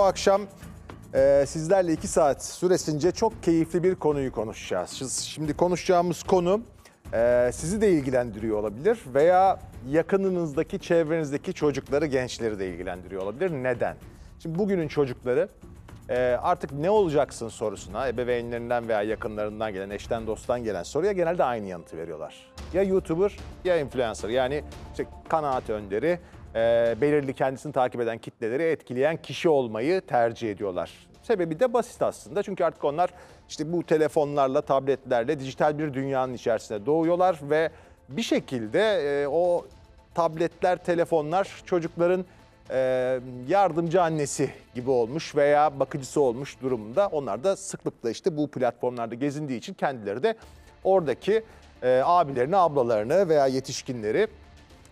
Bu akşam e, sizlerle iki saat süresince çok keyifli bir konuyu konuşacağız. Şi- Şimdi konuşacağımız konu e, sizi de ilgilendiriyor olabilir veya yakınınızdaki, çevrenizdeki çocukları, gençleri de ilgilendiriyor olabilir. Neden? Şimdi bugünün çocukları e, artık ne olacaksın sorusuna ebeveynlerinden veya yakınlarından gelen, eşten dosttan gelen soruya genelde aynı yanıtı veriyorlar. Ya YouTuber ya influencer yani işte kanaat önderi, e, belirli kendisini takip eden kitleleri etkileyen kişi olmayı tercih ediyorlar. Sebebi de basit aslında çünkü artık onlar işte bu telefonlarla, tabletlerle dijital bir dünyanın içerisinde doğuyorlar ve bir şekilde e, o tabletler, telefonlar çocukların e, yardımcı annesi gibi olmuş veya bakıcısı olmuş durumunda. Onlar da sıklıkla işte bu platformlarda gezindiği için kendileri de oradaki e, abilerini, ablalarını veya yetişkinleri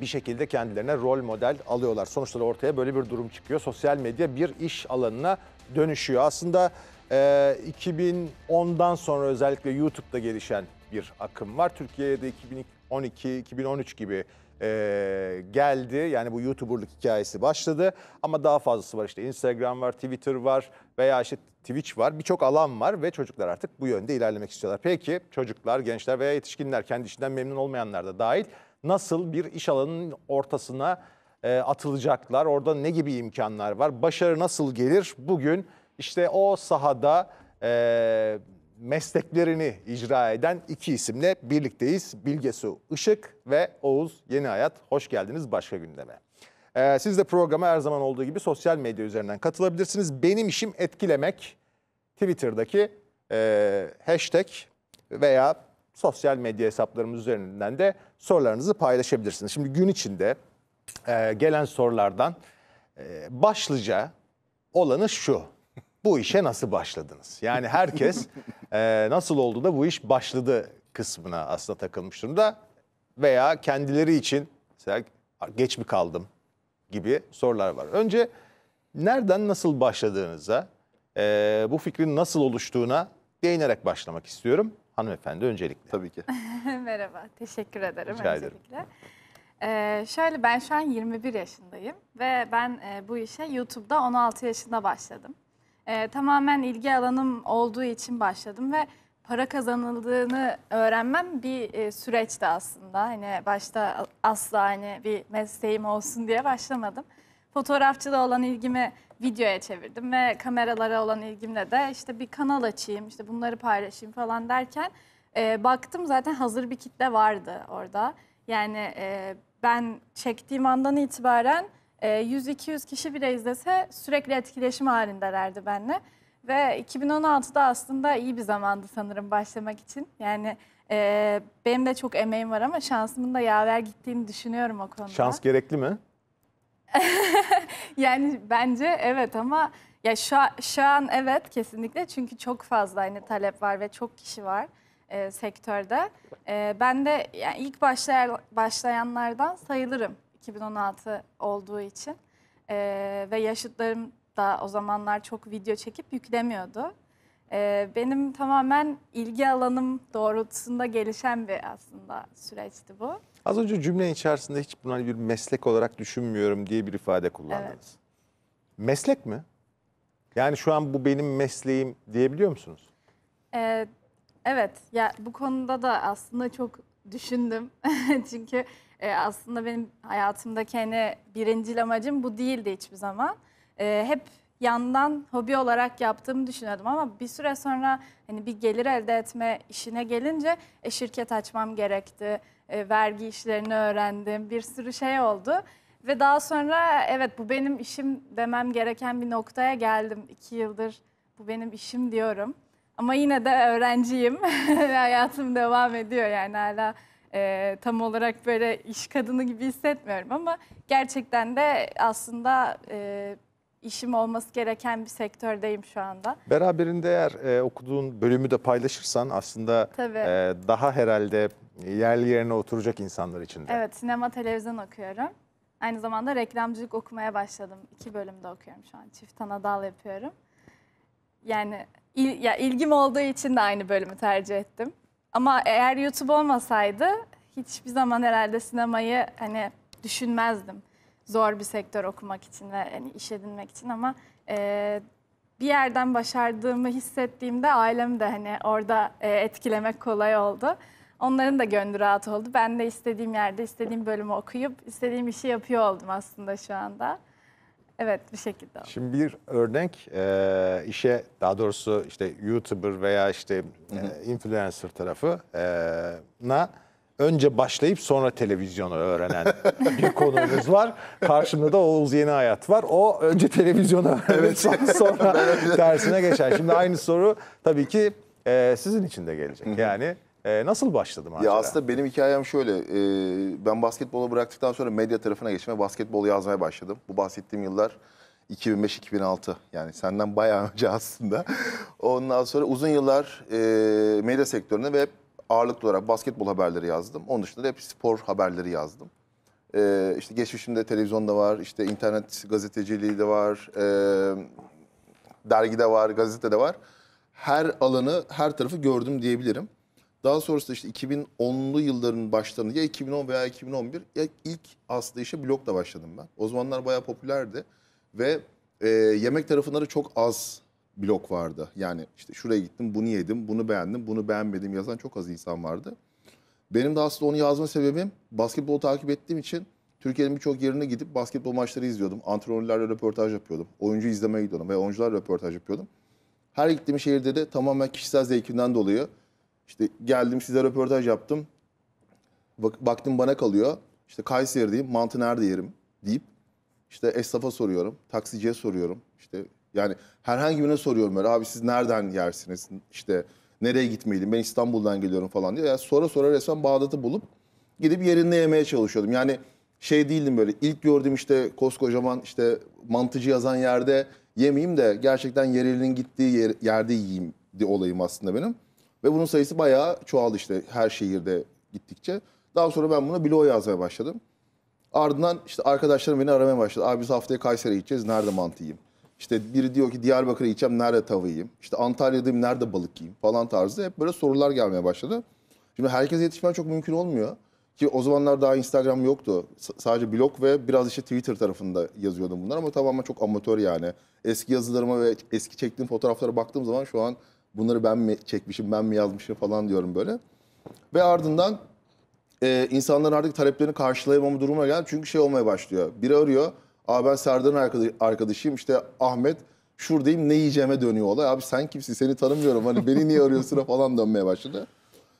bir şekilde kendilerine rol model alıyorlar. Sonuçta da ortaya böyle bir durum çıkıyor. Sosyal medya bir iş alanına dönüşüyor. Aslında e, 2010'dan sonra özellikle YouTube'da gelişen bir akım var. Türkiye'de 2012-2013 gibi e, geldi. Yani bu YouTuber'lık hikayesi başladı. Ama daha fazlası var. İşte Instagram var, Twitter var veya işte Twitch var. Birçok alan var ve çocuklar artık bu yönde ilerlemek istiyorlar. Peki çocuklar, gençler veya yetişkinler kendi işinden memnun olmayanlar da dahil nasıl bir iş alanının ortasına e, atılacaklar? Orada ne gibi imkanlar var? Başarı nasıl gelir? Bugün işte o sahada e, mesleklerini icra eden iki isimle birlikteyiz. Bilge Su Işık ve Oğuz Yeni Hayat. Hoş geldiniz başka gündeme. Ee, siz de programa her zaman olduğu gibi sosyal medya üzerinden katılabilirsiniz. Benim işim etkilemek Twitter'daki e, hashtag veya sosyal medya hesaplarımız üzerinden de sorularınızı paylaşabilirsiniz. Şimdi gün içinde e, gelen sorulardan e, başlıca olanı şu. Bu işe nasıl başladınız? Yani herkes e, nasıl oldu da bu iş başladı kısmına aslında takılmış durumda. Veya kendileri için mesela geç mi kaldım gibi sorular var. Önce nereden nasıl başladığınıza, e, bu fikrin nasıl oluştuğuna değinerek başlamak istiyorum. Hanımefendi öncelikle. Tabii ki. Merhaba, teşekkür ederim Rica ederim. öncelikle. Ee, şöyle ben şu an 21 yaşındayım ve ben e, bu işe YouTube'da 16 yaşında başladım. Ee, tamamen ilgi alanım olduğu için başladım ve para kazanıldığını öğrenmem bir e, süreçti aslında. Hani başta asla hani bir mesleğim olsun diye başlamadım. Fotoğrafçılığa olan ilgimi videoya çevirdim ve kameralara olan ilgimle de işte bir kanal açayım, işte bunları paylaşayım falan derken e, baktım zaten hazır bir kitle vardı orada. Yani e, ben çektiğim andan itibaren e, 100-200 kişi bile izlese sürekli etkileşim halindelerdi benimle. Ve 2016'da aslında iyi bir zamandı sanırım başlamak için. Yani e, benim de çok emeğim var ama şansımın da yaver gittiğini düşünüyorum o konuda. Şans gerekli mi? Yani bence evet ama ya şu, an- şu an evet kesinlikle çünkü çok fazla hani talep var ve çok kişi var e, sektörde. E, ben de yani ilk başlayan, başlayanlardan sayılırım 2016 olduğu için E, ve yaşıtlarım da o zamanlar çok video çekip yüklemiyordu. E, benim tamamen ilgi alanım doğrultusunda gelişen bir aslında süreçti bu. Az önce cümlenin içerisinde hiç bunu hani bir meslek olarak düşünmüyorum diye bir ifade kullandınız. Evet. Meslek mi? Yani şu an bu benim mesleğim diyebiliyor musunuz? Ee, evet, ya bu konuda da aslında çok düşündüm. Çünkü e, aslında benim hayatımdaki hani birincil amacım bu değildi hiçbir zaman. Ee, hep yandan hobi olarak yaptığımı düşünüyordum ama bir süre sonra hani bir gelir elde etme işine gelince e, şirket açmam gerekti. E, vergi işlerini öğrendim. Bir sürü şey oldu. Ve daha sonra evet bu benim işim demem gereken bir noktaya geldim. İki yıldır bu benim işim diyorum. Ama yine de öğrenciyim. Hayatım devam ediyor yani hala e, tam olarak böyle iş kadını gibi hissetmiyorum ama gerçekten de aslında e, işim olması gereken bir sektördeyim şu anda. Beraberinde eğer e, okuduğun bölümü de paylaşırsan aslında Tabii. e, daha herhalde yerli yerine oturacak insanlar için de. Evet sinema televizyon okuyorum. Aynı zamanda reklamcılık okumaya başladım. İki bölümde okuyorum şu an. Çift anadal yapıyorum. Yani il, ya ilgim olduğu için de aynı bölümü tercih ettim. Ama eğer YouTube olmasaydı hiçbir zaman herhalde sinemayı hani düşünmezdim. Zor bir sektör okumak için ve hani iş edinmek için ama e, bir yerden başardığımı hissettiğimde ailem de hani orada e, etkilemek kolay oldu. Onların da gönlü rahat oldu. Ben de istediğim yerde istediğim bölümü okuyup istediğim işi yapıyor oldum aslında şu anda. Evet bir şekilde oldu. Şimdi bir örnek e, işe daha doğrusu işte YouTuber veya işte e, influencer tarafı e, na önce başlayıp sonra televizyonu öğrenen bir konuğumuz var. Karşımda da Oğuz Yeni Hayat var. O önce televizyonu öğrenip sonra, sonra tersine geçer. Şimdi aynı soru tabii ki e, sizin için de gelecek. Yani e, nasıl başladı macera? Ya aslında benim hikayem şöyle. e, ben basketbolu bıraktıktan sonra medya tarafına geçtim ve basketbol yazmaya başladım. Bu bahsettiğim yıllar 2005-2006. Yani senden bayağı önce aslında. Ondan sonra uzun yıllar e, medya sektöründe ve ağırlıklı olarak basketbol haberleri yazdım. Onun dışında da hep spor haberleri yazdım. E, işte geçmişimde televizyonda var, işte internet gazeteciliği de var, e, dergide var, gazetede var. Her alanı, her tarafı gördüm diyebilirim. Daha sonrasında işte 2010'lu yılların başlarında ya 2010 veya 2011 ya ilk aslında işe blogla başladım ben. O zamanlar bayağı popülerdi ve e, yemek tarafında da çok az blog vardı. Yani işte şuraya gittim, bunu yedim, bunu beğendim, bunu beğenmedim yazan çok az insan vardı. Benim de aslında onu yazma sebebim basketbolu takip ettiğim için Türkiye'nin birçok yerine gidip basketbol maçları izliyordum. Antrenörlerle röportaj yapıyordum. Oyuncu izlemeye gidiyordum ve oyuncularla röportaj yapıyordum. Her gittiğim şehirde de tamamen kişisel zevkimden dolayı işte geldim size röportaj yaptım. Bak, baktım bana kalıyor. İşte Kayseri'deyim, mantı nerede yerim deyip işte esnafa soruyorum, taksiciye soruyorum. İşte yani herhangi birine soruyorum böyle abi siz nereden yersiniz? İşte nereye gitmeliyim? Ben İstanbul'dan geliyorum falan diye. Yani sonra sonra resmen Bağdat'ı bulup gidip yerinde yemeye çalışıyordum. Yani şey değildim böyle ilk gördüğüm işte koskocaman işte mantıcı yazan yerde yemeyeyim de gerçekten yerelinin gittiği yer- yerde yiyeyim diye olayım aslında benim. Ve bunun sayısı bayağı çoğaldı işte her şehirde gittikçe. Daha sonra ben buna blog yazmaya başladım. Ardından işte arkadaşlarım beni aramaya başladı. Abi biz haftaya Kayseri'ye gideceğiz. Nerede mantı yiyeyim? İşte biri diyor ki Diyarbakır'a gideceğim. Nerede tavı yiyeyim? İşte Antalya'dayım. Nerede balık yiyeyim? Falan tarzı. Hep böyle sorular gelmeye başladı. Şimdi herkese yetişmen çok mümkün olmuyor. Ki o zamanlar daha Instagram yoktu. S- sadece blog ve biraz işte Twitter tarafında yazıyordum bunlar ama tamamen çok amatör yani. Eski yazılarıma ve eski çektiğim fotoğraflara baktığım zaman şu an bunları ben mi çekmişim, ben mi yazmışım falan diyorum böyle. Ve ardından e, insanların artık taleplerini karşılayamama durumuna geldi. Çünkü şey olmaya başlıyor. Biri arıyor. Abi ben Serdar'ın arkada- arkadaşıyım. İşte Ahmet şuradayım ne yiyeceğime dönüyor olay. Abi sen kimsin seni tanımıyorum. Hani beni niye arıyorsun falan dönmeye başladı.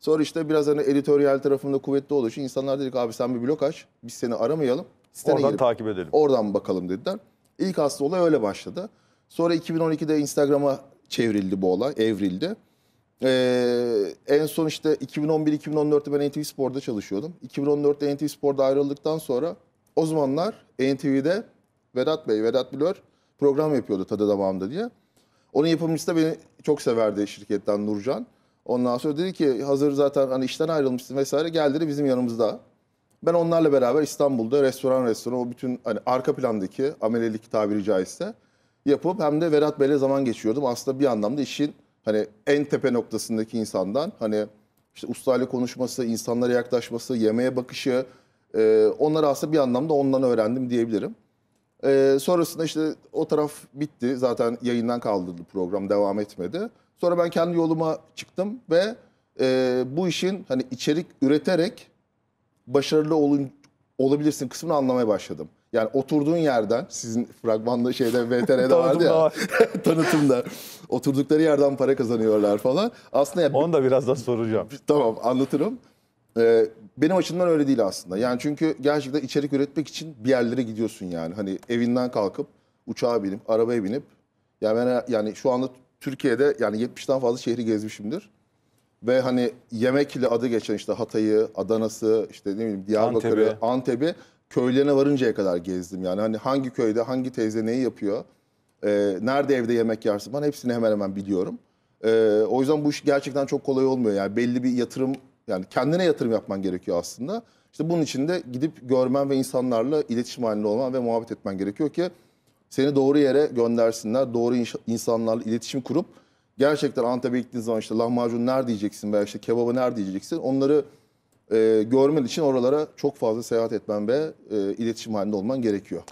Sonra işte biraz hani editoryal tarafında kuvvetli olduğu için insanlar dedik abi sen bir blok aç. Biz seni aramayalım. Sitene Oradan girip- takip edelim. Oradan bakalım dediler. İlk aslında olay öyle başladı. Sonra 2012'de Instagram'a çevrildi bu olay, evrildi. Ee, en son işte 2011-2014'te ben NTV Spor'da çalışıyordum. 2014'te NTV Spor'da ayrıldıktan sonra o zamanlar NTV'de Vedat Bey, Vedat Bilör program yapıyordu Tadı Damağımda diye. Onun yapımcısı da beni çok severdi şirketten Nurcan. Ondan sonra dedi ki hazır zaten hani işten ayrılmışsın vesaire gel dedi bizim yanımızda. Ben onlarla beraber İstanbul'da restoran restoran o bütün hani arka plandaki amelelik tabiri caizse yapıp hem de Vedat Bey'le zaman geçiyordum. Aslında bir anlamda işin hani en tepe noktasındaki insandan hani işte ustayla konuşması, insanlara yaklaşması, yemeğe bakışı e, onları aslında bir anlamda ondan öğrendim diyebilirim. Ee, sonrasında işte o taraf bitti. Zaten yayından kaldırıldı program devam etmedi. Sonra ben kendi yoluma çıktım ve e, bu işin hani içerik üreterek başarılı olun, olabilirsin kısmını anlamaya başladım. Yani oturduğun yerden sizin fragmanda şeyde VTR'de vardı ya tanıtımda oturdukları yerden para kazanıyorlar falan. Aslında ya Onu da birazdan soracağım. Tamam anlatırım. Ee, benim açımdan öyle değil aslında. Yani çünkü gerçekten içerik üretmek için bir yerlere gidiyorsun yani. Hani evinden kalkıp uçağa binip arabaya binip yani ben yani şu anda Türkiye'de yani 70'ten fazla şehri gezmişimdir. Ve hani yemekle adı geçen işte Hatay'ı, Adana'sı, işte ne bileyim Diyarbakır'ı, Antep'i. Antep'i köylerine varıncaya kadar gezdim. Yani hani hangi köyde hangi teyze neyi yapıyor, e, nerede evde yemek yersin falan hepsini hemen hemen biliyorum. E, o yüzden bu iş gerçekten çok kolay olmuyor. Yani belli bir yatırım yani kendine yatırım yapman gerekiyor aslında. İşte bunun için de gidip görmen ve insanlarla iletişim halinde olman ve muhabbet etmen gerekiyor ki seni doğru yere göndersinler. Doğru insanlarla iletişim kurup gerçekten Antep'e gittiğin zaman işte lahmacun nerede diyeceksin veya işte kebabı nerede diyeceksin. Onları e, görmen için oralara çok fazla seyahat etmen ve e, iletişim halinde olman gerekiyor.